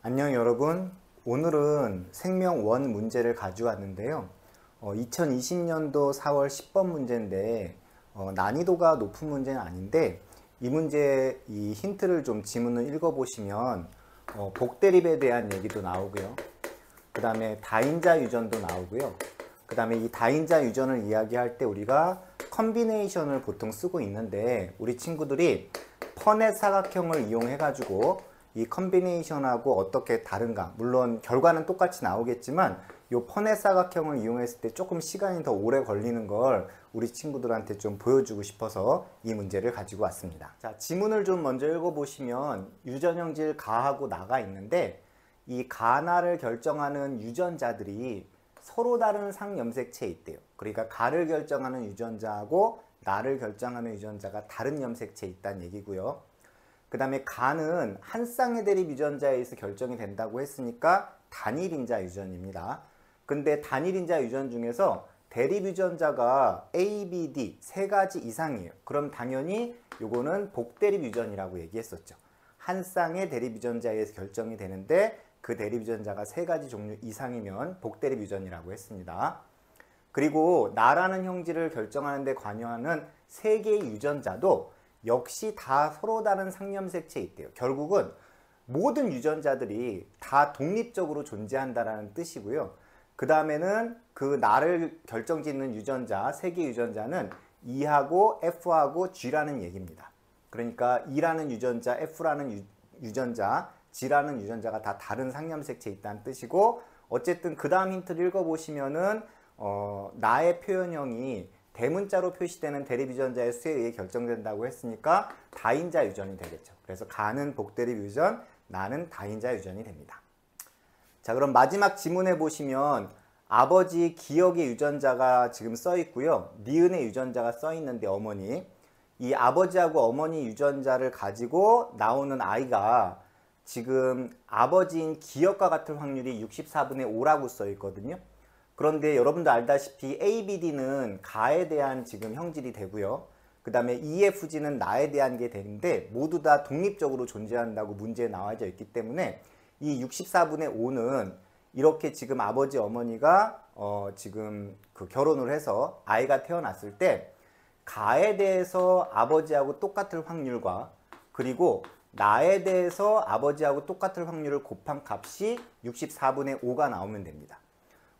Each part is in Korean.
안녕 여러분. 오늘은 생명 원 문제를 가져왔는데요. 어, 2020년도 4월 10번 문제인데 어, 난이도가 높은 문제는 아닌데 이 문제 이 힌트를 좀 지문을 읽어보시면 어, 복대립에 대한 얘기도 나오고요. 그 다음에 다인자 유전도 나오고요. 그 다음에 이 다인자 유전을 이야기할 때 우리가 컨비네이션을 보통 쓰고 있는데 우리 친구들이 퍼넷 사각형을 이용해 가지고 이 컨비네이션하고 어떻게 다른가. 물론 결과는 똑같이 나오겠지만 이 퍼넷 사각형을 이용했을 때 조금 시간이 더 오래 걸리는 걸 우리 친구들한테 좀 보여주고 싶어서 이 문제를 가지고 왔습니다. 자 지문을 좀 먼저 읽어보시면 유전형질 가하고 나가 있는데 이 가나를 결정하는 유전자들이 서로 다른 상염색체에 있대요. 그러니까 가를 결정하는 유전자하고 나를 결정하는 유전자가 다른 염색체에 있다는 얘기고요 그 다음에 간은 한 쌍의 대립 유전자에 의해서 결정이 된다고 했으니까 단일 인자 유전입니다. 근데 단일 인자 유전 중에서 대립 유전자가 A, B, D 세 가지 이상이에요. 그럼 당연히 요거는 복대립 유전이라고 얘기했었죠. 한 쌍의 대립 유전자에 의해서 결정이 되는데 그 대립 유전자가 세 가지 종류 이상이면 복대립 유전이라고 했습니다. 그리고 나라는 형질을 결정하는 데 관여하는 세 개의 유전자도 역시 다 서로 다른 상념색체에 있대요. 결국은 모든 유전자들이 다 독립적으로 존재한다라는 뜻이고요. 그 다음에는 그 나를 결정짓는 유전자, 세개 유전자는 E하고 F하고 G라는 얘기입니다. 그러니까 E라는 유전자, F라는 유, 전자 G라는 유전자가 다 다른 상념색체에 있다는 뜻이고 어쨌든 그 다음 힌트를 읽어보시면은 어, 나의 표현형이 대문자로 표시되는 대립 유전자의 수에 의해 결정된다고 했으니까 다인자 유전이 되겠죠. 그래서 가는 복대립 유전, 나는 다인자 유전이 됩니다. 자 그럼 마지막 지문에 보시면 아버지 기억의 유전자가 지금 써 있고요. 니은의 유전자가 써 있는데 어머니 이 아버지하고 어머니 유전자를 가지고 나오는 아이가 지금 아버지인 기억과 같은 확률이 64분의 5라고 써 있거든요. 그런데 여러분도 알다시피 ABD는 가에 대한 지금 형질이 되고요. 그 다음에 EFG는 나에 대한 게 되는데 모두 다 독립적으로 존재한다고 문제에 나와져 있기 때문에 이 64분의 5는 이렇게 지금 아버지 어머니가 어 지금 그 결혼을 해서 아이가 태어났을 때 가에 대해서 아버지하고 똑같을 확률과 그리고 나에 대해서 아버지하고 똑같을 확률을 곱한 값이 64분의 5가 나오면 됩니다.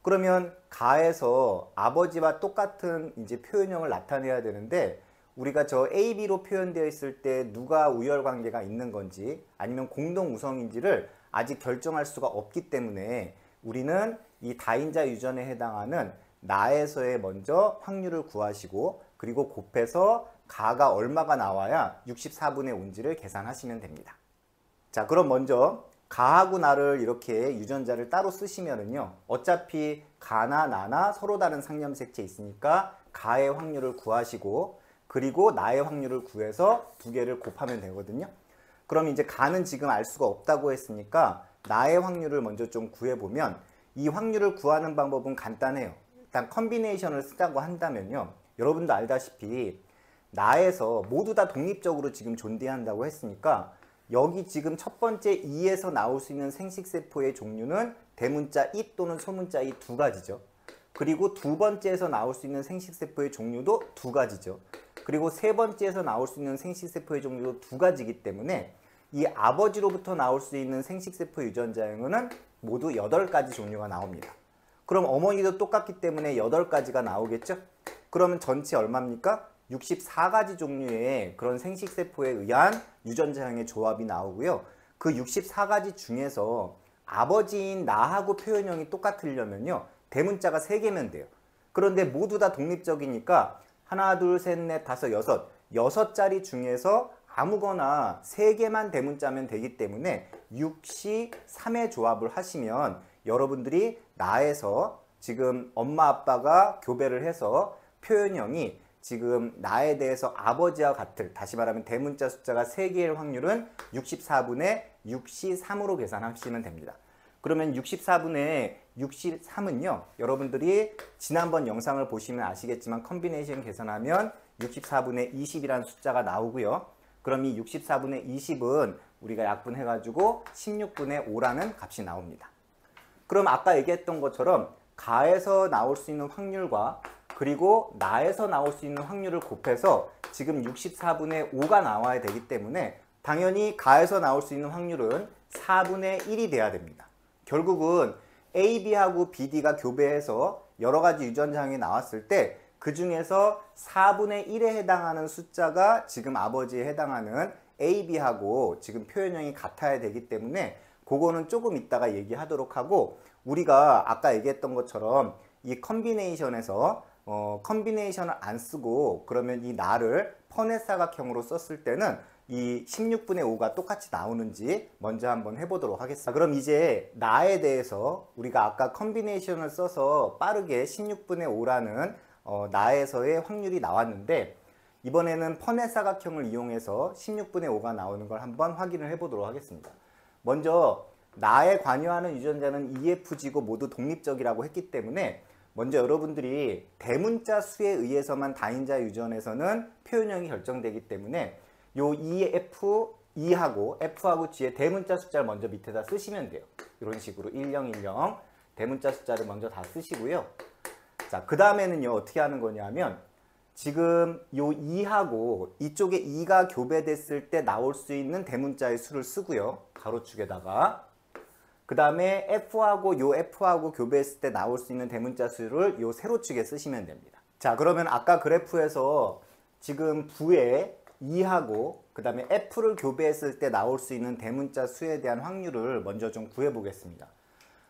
그러면 가에서 아버지와 똑같은 이제 표현형을 나타내야 되는데 우리가 저 A, B로 표현되어 있을 때 누가 우열 관계가 있는 건지 아니면 공동 우성인지를 아직 결정할 수가 없기 때문에 우리는 이 다인자 유전에 해당하는 나에서의 먼저 확률을 구하시고 그리고 곱해서 가가 얼마가 나와야 64분의 5인지를 계산하시면 됩니다. 자 그럼 먼저 가하고 나를 이렇게 유전자를 따로 쓰시면은요 어차피 가나 나나 서로 다른 상념색체 있으니까 가의 확률을 구하시고 그리고 나의 확률을 구해서 두 개를 곱하면 되거든요. 그럼 이제 가는 지금 알 수가 없다고 했으니까 나의 확률을 먼저 좀 구해보면 이 확률을 구하는 방법은 간단해요. 일단 컨비네이션을 쓰자고 한다면요. 여러분도 알다시피 나에서 모두 다 독립적으로 지금 존재한다고 했으니까 여기 지금 첫 번째 2에서 나올 수 있는 생식세포의 종류는 대문자 이 또는 소문자 이 두 가지죠. 그리고 두 번째에서 나올 수 있는 생식세포의 종류도 두 가지죠. 그리고 세 번째에서 나올 수 있는 생식세포의 종류도 두 가지이기 때문에 이 아버지로부터 나올 수 있는 생식세포 유전자형은 모두 8가지 종류가 나옵니다. 그럼 어머니도 똑같기 때문에 8가지가 나오겠죠? 그러면 전체 얼마입니까? 64가지 종류의 그런 생식세포에 의한 유전자형의 조합이 나오고요. 그 64가지 중에서 아버지인 나하고 표현형이 똑같으려면요. 대문자가 3개면 돼요. 그런데 모두 다 독립적이니까 하나, 둘, 셋, 넷, 다섯, 여섯 여섯 자리 중에서 아무거나 3개만 대문자면 되기 때문에 6시 3의 조합을 하시면 여러분들이 나에서 지금 엄마 아빠가 교배를 해서 표현형이 지금 나에 대해서 아버지와 같을 다시 말하면 대문자 숫자가 3개일 확률은 64분의 63으로 계산하시면 됩니다. 그러면 64분의 63은요. 여러분들이 지난번 영상을 보시면 아시겠지만 컨비네이션 계산하면 64분의 20이라는 숫자가 나오고요. 그 그럼 이 64분의 20은 우리가 약분해가지고 16분의 5라는 값이 나옵니다. 그럼 아까 얘기했던 것처럼 가에서 나올 수 있는 확률과 그리고 나에서 나올 수 있는 확률을 곱해서 지금 64분의 5가 나와야 되기 때문에 당연히 가에서 나올 수 있는 확률은 4분의 1이 돼야 됩니다. 결국은 A, B하고 B, D가 교배해서 여러 가지 유전자항이 나왔을 때 그 중에서 4분의 1에 해당하는 숫자가 지금 아버지에 해당하는 A, B하고 지금 표현형이 같아야 되기 때문에 그거는 조금 이따가 얘기하도록 하고 우리가 아까 얘기했던 것처럼 이 컨비네이션에서 어, combination을 안 쓰고 그러면 이 나를 퍼넷 사각형으로 썼을 때는 이 16분의 5가 똑같이 나오는지 먼저 한번 해보도록 하겠습니다. 그럼 이제 나에 대해서 우리가 아까 combination을 써서 빠르게 16분의 5라는 어, 나에서의 확률이 나왔는데 이번에는 퍼넷 사각형을 이용해서 16분의 5가 나오는 걸 한번 확인을 해보도록 하겠습니다. 먼저 나에 관여하는 유전자는 EFG고 모두 독립적이라고 했기 때문에 먼저 여러분들이 대문자 수에 의해서만 다인자 유전에서는 표현형이 결정되기 때문에 요 EF, E하고 F하고 G의 대문자 숫자를 먼저 밑에다 쓰시면 돼요. 이런 식으로 1010 대문자 숫자를 먼저 다 쓰시고요. 자, 그 다음에는요, 어떻게 하는 거냐면 지금 요 2하고 이쪽에 2가 교배됐을 때 나올 수 있는 대문자의 수를 쓰고요. 가로축에다가 그 다음에 F하고 요 F하고 교배했을 때 나올 수 있는 대문자 수를 요 세로축에 쓰시면 됩니다. 자 그러면 아까 그래프에서 지금 부에 2하고 그 다음에 F를 교배했을 때 나올 수 있는 대문자 수에 대한 확률을 먼저 좀 구해 보겠습니다.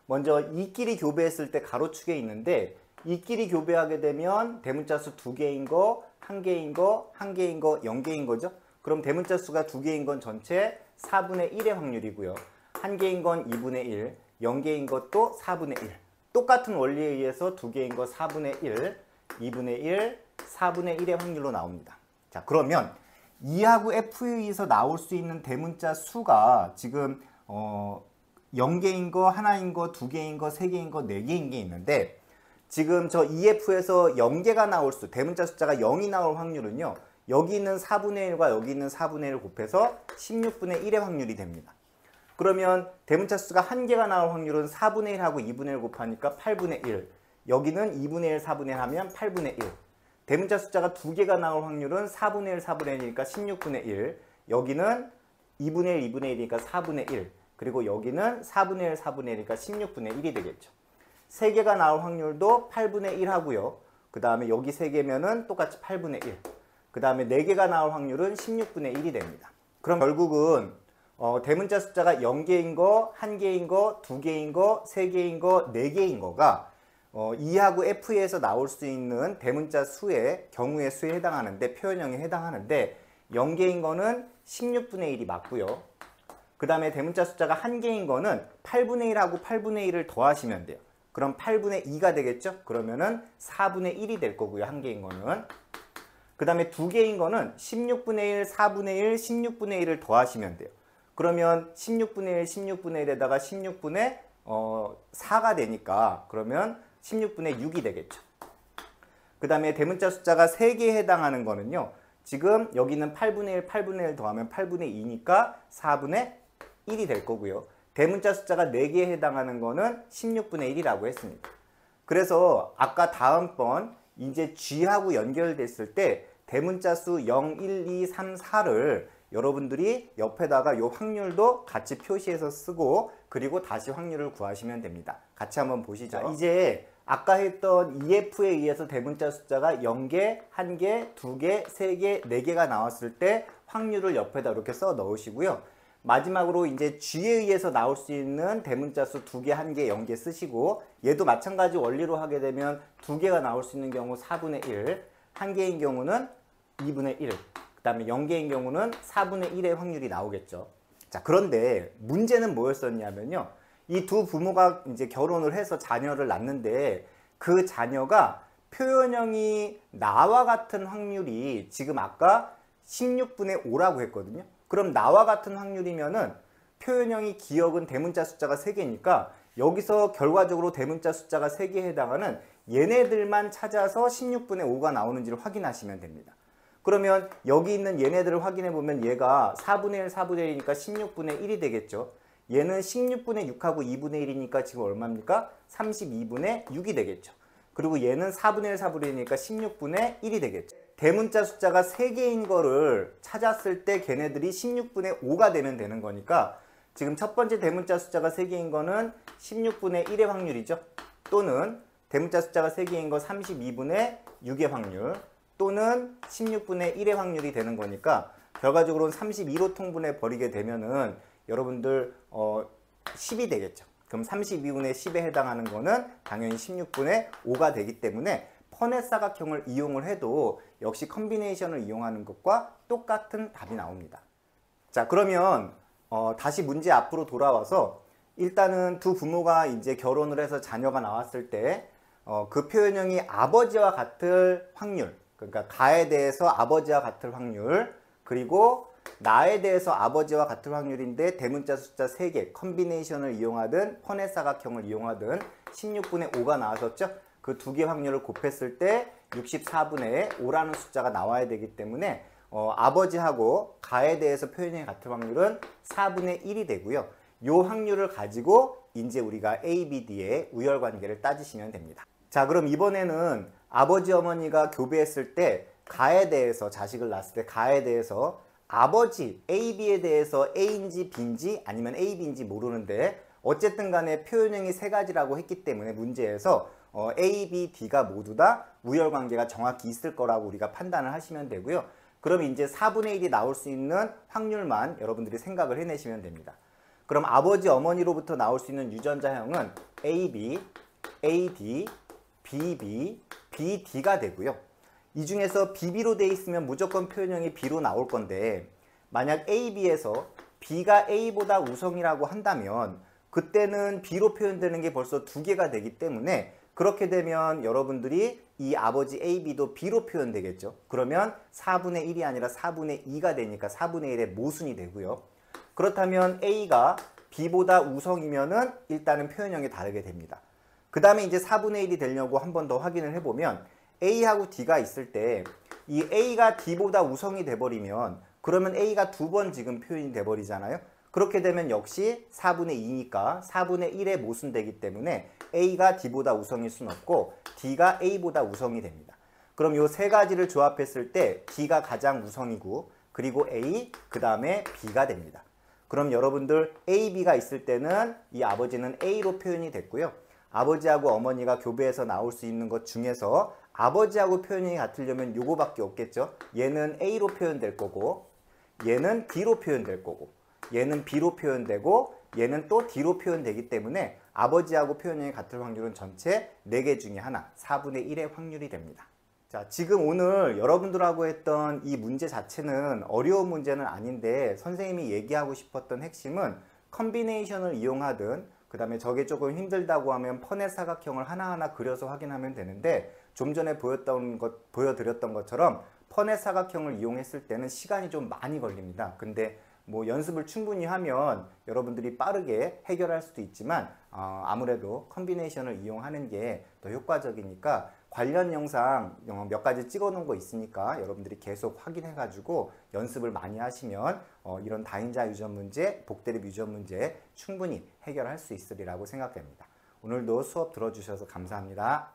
먼저 이끼리 교배했을 때 가로축에 있는데 이끼리 교배하게 되면 대문자 수 두 개인 거, 한 개인 거, 한 개인 거, 0개인 거죠. 그럼 대문자 수가 두 개인 건 전체 4분의 1의 확률이고요. 한 개인 건 2분의 1, 0개인 것도 4분의 1. 똑같은 원리에 의해서 두 개인 거 4분의 1, 2분의 1, 4분의 1의 확률로 나옵니다. 자, 그러면 2하고 F에 의해서 나올 수 있는 대문자 수가 지금 어 0개인 거, 하나인 거, 두 개인 거, 세 개인 거, 네 개인 게 있는데 지금 저 EF에서 0개가 나올 수, 대문자 숫자가 0이 나올 확률은요. 여기 있는 4분의 1과 여기 있는 4분의 1을 곱해서 16분의 1의 확률이 됩니다. 그러면 대문자 수가 한 개가 나올 확률은 4분의 1하고 2분의 1 곱하니까 8분의 1. 여기는 2분의 1, 4분의 1 하면 8분의 1. 대문자 숫자가 두 개가 나올 확률은 4분의 1, 4분의 1이니까 16분의 1. 여기는 2분의 1, 2분의 1이니까 4분의 1. 그리고 여기는 4분의 1, 4분의 1이니까 16분의 1이 되겠죠. 세 개가 나올 확률도 8분의 1 하고요. 그 다음에 여기 세 개면은 똑같이 8분의 1. 그 다음에 네 개가 나올 확률은 16분의 1이 됩니다. 그럼 결국은 어, 대문자 숫자가 0개인 거, 1개인 거, 2개인 거, 3개인 거, 4개인 거가 어, 2하고 F에서 나올 수 있는 대문자 수의 경우의 수에 해당하는데 표현형에 해당하는데 0개인 거는 16분의 1이 맞고요. 그 다음에 대문자 숫자가 1개인 거는 8분의 1하고 8분의 1을 더하시면 돼요. 그럼 8분의 2가 되겠죠? 그러면은 4분의 1이 될 거고요. 1개인 거는. 그 다음에 2개인 거는 16분의 1, 4분의 1, 16분의 1을 더하시면 돼요. 그러면 16분의 1, 16분의 1에다가 16분의 어, 4가 되니까 그러면 16분의 6이 되겠죠. 그 다음에 대문자 숫자가 3개에 해당하는 거는요. 지금 여기는 8분의 1, 8분의 1 더하면 8분의 2니까 4분의 1이 될 거고요. 대문자 숫자가 4개에 해당하는 거는 16분의 1이라고 했습니다. 그래서 아까 다음번 이제 G하고 연결됐을 때 대문자 수 0, 1, 2, 3, 4를 여러분들이 옆에다가 요 확률도 같이 표시해서 쓰고 그리고 다시 확률을 구하시면 됩니다. 같이 한번 보시죠. 자, 이제 아까 했던 EF에 의해서 대문자 숫자가 0개, 1개, 2개, 3개, 4개가 나왔을 때 확률을 옆에다 이렇게 써 넣으시고요. 마지막으로 이제 G에 의해서 나올 수 있는 대문자 수 2개, 1개, 0개 쓰시고 얘도 마찬가지 원리로 하게 되면 2개가 나올 수 있는 경우 4분의 1, 1개인 경우는 2분의 1, 그 다음에 0개인 경우는 4분의 1의 확률이 나오겠죠. 자, 그런데 문제는 뭐였었냐면요. 이 두 부모가 이제 결혼을 해서 자녀를 낳는데 그 자녀가 표현형이 나와 같은 확률이 지금 아까 16분의 5라고 했거든요. 그럼 나와 같은 확률이면은 표현형이 기억은 대문자 숫자가 3개니까 여기서 결과적으로 대문자 숫자가 3개에 해당하는 얘네들만 찾아서 16분의 5가 나오는지를 확인하시면 됩니다. 그러면 여기 있는 얘네들을 확인해 보면 얘가 4분의 1, 4분의 1이니까 16분의 1이 되겠죠. 얘는 16분의 6하고 2분의 1이니까 지금 얼마입니까? 32분의 6이 되겠죠. 그리고 얘는 4분의 1, 4분의 1이니까 16분의 1이 되겠죠. 대문자 숫자가 3개인 거를 찾았을 때 걔네들이 16분의 5가 되면 되는 거니까 지금 첫 번째 대문자 숫자가 3개인 거는 16분의 1의 확률이죠. 또는 대문자 숫자가 3개인 거 32분의 6의 확률 또는 16분의 1의 확률이 되는 거니까 결과적으로는 32로 통분해 버리게 되면은 여러분들 어 10이 되겠죠. 그럼 32분의 10에 해당하는 거는 당연히 16분의 5가 되기 때문에 퍼넷 사각형을 이용을 해도 역시 컨비네이션을 이용하는 것과 똑같은 답이 나옵니다. 자 그러면 어, 다시 문제 앞으로 돌아와서 일단은 두 부모가 이제 결혼을 해서 자녀가 나왔을 때 어, 그 표현형이 아버지와 같을 확률 그러니까 가에 대해서 아버지와 같을 확률 그리고 나에 대해서 아버지와 같을 확률인데 대문자 숫자 3개 컨비네이션을 이용하든 퍼넷 사각형을 이용하든 16분의 5가 나왔었죠. 그 두 개 확률을 곱했을 때 64분의 5라는 숫자가 나와야 되기 때문에 어, 아버지하고 가에 대해서 표현이 같을 확률은 4분의 1이 되고요. 요 확률을 가지고 이제 우리가 A, B, D의 우열 관계를 따지시면 됩니다. 자, 그럼 이번에는 아버지 어머니가 교배했을 때 가에 대해서 자식을 낳았을 때 가에 대해서 아버지 A, B에 대해서 A인지 B인지 아니면 A, B인지 모르는데 어쨌든 간에 표현형이 세 가지라고 했기 때문에 문제에서 어, A, B, D가 모두 다 우열 관계가 정확히 있을 거라고 우리가 판단을 하시면 되고요. 그럼 이제 4분의 1이 나올 수 있는 확률만 여러분들이 생각을 해내시면 됩니다. 그럼 아버지 어머니로부터 나올 수 있는 유전자형은 AB, AD, BB, BD가 되고요. 이 중에서 BB로 돼 있으면 무조건 표현형이 B로 나올 건데 만약 AB에서 B가 A보다 우성이라고 한다면 그때는 B로 표현되는 게 벌써 두 개가 되기 때문에 그렇게 되면 여러분들이 이 아버지 AB도 B로 표현되겠죠. 그러면 4분의 1이 아니라 4분의 2가 되니까 4분의 1의 모순이 되고요. 그렇다면 A가 B보다 우성이면 은 일단은 표현형이 다르게 됩니다. 그 다음에 이제 4분의 1이 되려고 한 번 더 확인을 해보면 A하고 D가 있을 때 이 A가 D보다 우성이 돼버리면 그러면 A가 두 번 지금 표현이 돼버리잖아요. 그렇게 되면 역시 4분의 2니까 4분의 1에 모순되기 때문에 A가 D보다 우성일 수는 없고 D가 A보다 우성이 됩니다. 그럼 이세 가지를 조합했을 때 D가 가장 우성이고 그리고 A, 그 다음에 B가 됩니다. 그럼 여러분들 A, B가 있을 때는 이 아버지는 A로 표현이 됐고요. 아버지하고 어머니가 교배에서 나올 수 있는 것 중에서 아버지하고 표현이 같으려면 요거밖에 없겠죠. 얘는 A로 표현될 거고 얘는 D로 표현될 거고 얘는 B로 표현되고 얘는 또 D로 표현되기 때문에 아버지하고 표현이 같을 확률은 전체 4개 중에 하나 4분의 1의 확률이 됩니다. 자, 지금 오늘 여러분들하고 했던 이 문제 자체는 어려운 문제는 아닌데 선생님이 얘기하고 싶었던 핵심은 combination을 이용하든 그 다음에 저게 조금 힘들다고 하면 퍼넷 사각형을 하나하나 그려서 확인하면 되는데 좀 전에 보였던 것, 보여드렸던 것처럼 퍼넷 사각형을 이용했을 때는 시간이 좀 많이 걸립니다. 근데 뭐 연습을 충분히 하면 여러분들이 빠르게 해결할 수도 있지만 어, 아무래도 combination을 이용하는 게 더 효과적이니까 관련 영상 몇 가지 찍어 놓은 거 있으니까 여러분들이 계속 확인해 가지고 연습을 많이 하시면 어, 이런 다인자 유전 문제, 복대립 유전 문제 충분히 해결할 수 있으리라고 생각됩니다. 오늘도 수업 들어주셔서 감사합니다.